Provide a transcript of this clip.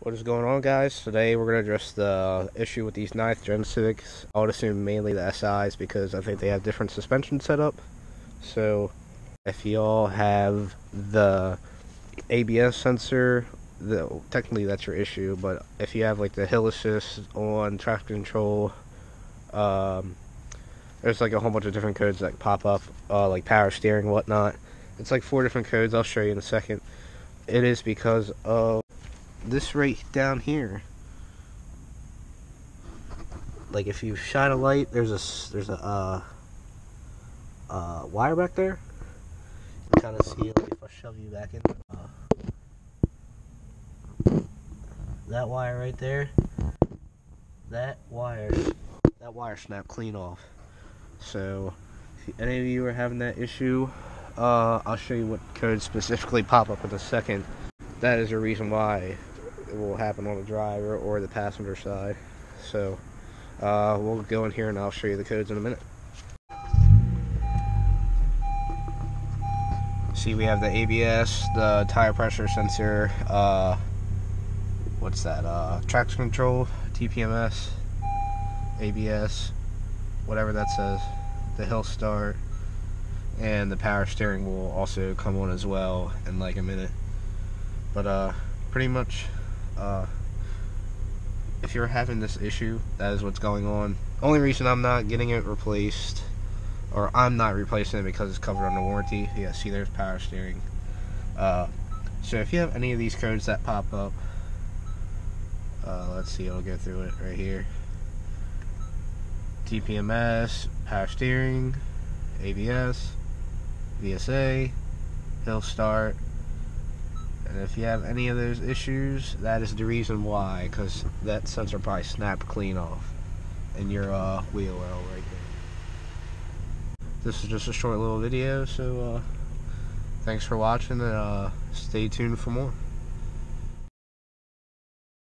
What is going on guys? Today we're going to address the issue with these 9th Gen Civics. I would assume mainly the SIs because I think they have different suspension setup. So if y'all have the ABS sensor, the, technically that's your issue, but if you have like the hill assist on traction control, um, there's like a whole bunch of different codes that pop up, uh, like power steering whatnot. It's like four different codes, I'll show you in a second. It is because of this right down here. Like if you shine a light there's a there's a uh, uh, wire back there. You kind of see like if I shove you back in uh, that wire right there that wire that wire snapped clean off. So if any of you are having that issue uh, I'll show you what codes specifically pop up in a second. That is a reason why will happen on the driver or the passenger side. So uh, we'll go in here and I'll show you the codes in a minute. See, we have the ABS, the tire pressure sensor, uh, what's that, uh, traction control, TPMS, ABS, whatever that says, the hill start, and the power steering will also come on as well in like a minute. But uh, pretty much uh, if you're having this issue, that is what's going on. Only reason I'm not getting it replaced, or I'm not replacing it because it's covered under warranty. Yeah, see, there's power steering. Uh, so if you have any of these codes that pop up, uh, let's see, I'll go through it right here. TPMS, power steering, ABS, VSA, hill start, and if you have any of those issues, that is the reason why, because that sensor probably snapped clean off in your uh, wheel well right there. This is just a short little video, so uh, thanks for watching, and uh, stay tuned for more.